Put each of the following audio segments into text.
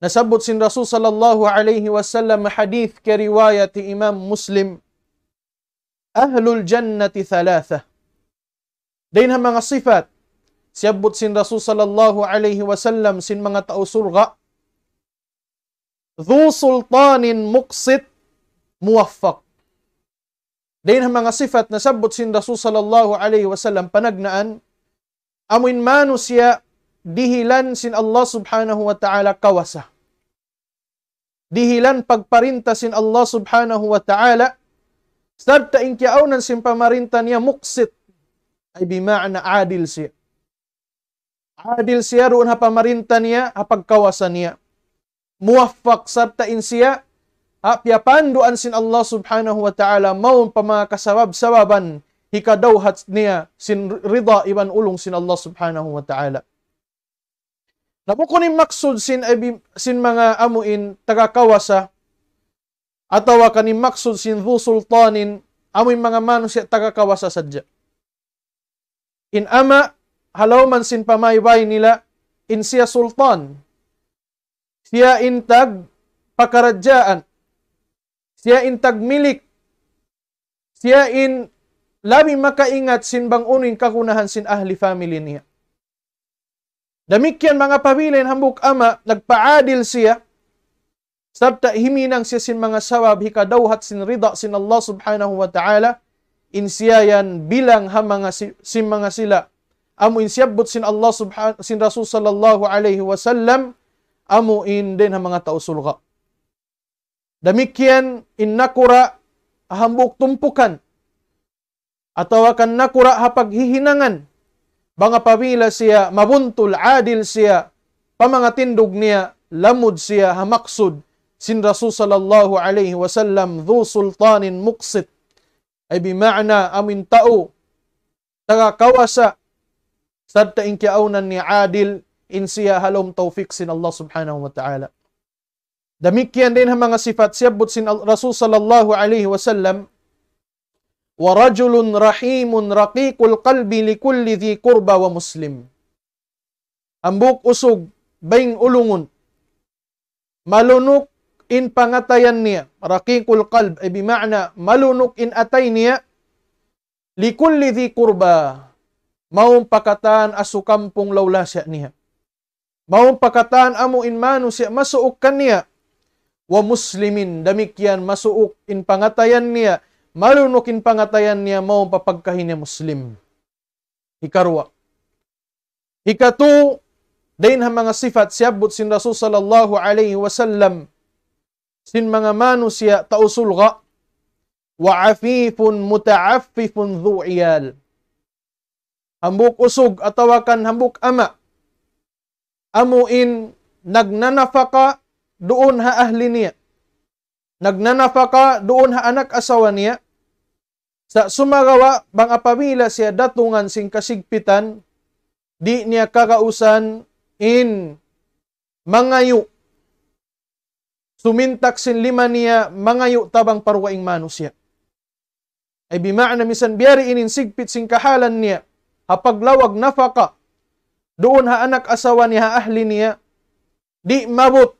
Nasabot sin Rasul sallallahu alaihi wasallam hadith ke riwayat Imam Muslim Ahlul jannati thalatha. Dain mga sifat Siyabot sin Rasul sallallahu alaihi wasallam sin mga tao surga. Dhu sultanin muqsit muwaffaq. Dain mga sifat na sabot sin Rasul sallallahu alaihi wasallam panagnaan amuin manu siya dihilan sin Allah subhanahu wa ta'ala kawasa. Dihilan pagparinta sin Allah subhanahu wa ta'ala Sabta inkiaunan sin pamarinta niya muksit ay bima'na adil siya. Adil siya roon ha pamarinta niya, ha pagkawasan niya. Muwaffaq sabta in siya, ha piapanduan sin Allah subhanahu wa ta'ala maun pamakasabab-sababan hikadawhat niya sin rida iban ulong sin Allah subhanahu wa ta'ala. Napukunin maksud sin, sin mga amuin tagakawasa atau kanin maksud sin dhu sultanin amoy mga manusia tagakawasa sadya. In ama halaw man sin pamaybay nila in siya sultan. Siya intag pakaradyaan. Siya intag milik. Siya in labi makaingat sin bang unin kakunahan sin ahli family niya. Damikyan mga pabilin hambuk ama, nagpaadil siya, Sabta himinang siya sin mga sawab hikadawhat sin rida sin Allah subhanahu wa ta'ala. Insiyayan bilang ha mga si, sin mga sila. Amu insyabot sin Allah subhanahu sin Rasul sallallahu alaihi wasallam amu in din ha mga tausulga. Damikian in nakura hambuk tumpukan. Atau akan nakura hapag banga pabila siya mabuntul adil siya pamangatindog niya lamud siya hamaksud sin Rasul sallallahu alaihi wasallam dhu sultanin muqsit ay bima'na amin tao taga kawasa sadta in kiaunan ni adil in siya halom tawfik sin Allah subhanahu wa ta'ala. Damikyan din ang mga sifat siyabot sin Rasul sallallahu alaihi wasallam wa rahimun raqiqul qalbi li kulli dhi kurba wa muslim. Ambuk usog baing ulungon malunok in pangatayan niya, rakikul qalb, ay bima'na, malunok in atay niya, likulli di kurba, maong pakatan asukampong lawlasya niya. Maong pakatan amo in manu siya, masuok kan niya, wa muslimin, damikyan, masuok in pangatayan niya, malunok in pangatayan niya, maong papagkahin niya muslim. Ikarwa. Ikatu, dain ha mga sifat siyabot sin Rasul sallallahu alaihi wasallam sin mga manusia tausulga wa afifun mutaaffifun dhu iyal. Hambuk usog atawakan hambuk ama. Amuin nagnanafaka doon ha ahli niya. Nagnanafaka doon ha anak asawa niya. Sa sumagawa bang apabila siya datungan sing kasigpitan, di niya kakausan in mangayo sumintak sin lima niya mangayo tabang parwaing manusya. Ay bima'na misan biyari inin sigpit sing kahalan niya, hapaglawag nafaka, doon ha anak asawa niya ahli niya, di mabot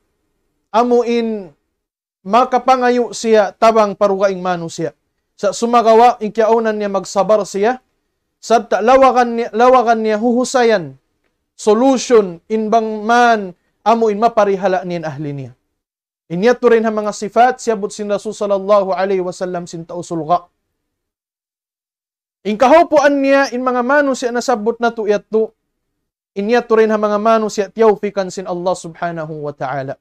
amuin makapangayo siya tabang parwaing manusya. Sa sumagawa, inkiaunan niya magsabar siya, sa lawakan niya, lawakan niya huhusayan, solution, inbang man, amuin maparihala niyan ahli niya. Inyat rin ang mga sifat siyabot sin Rasul sallallahu alaihi wasallam sin tausulga. In kahupuan niya in mga manu siya nasabot na tu iyat. Inyat rin ang mga manu siya tiyawfikan sin Allah subhanahu wa ta'ala.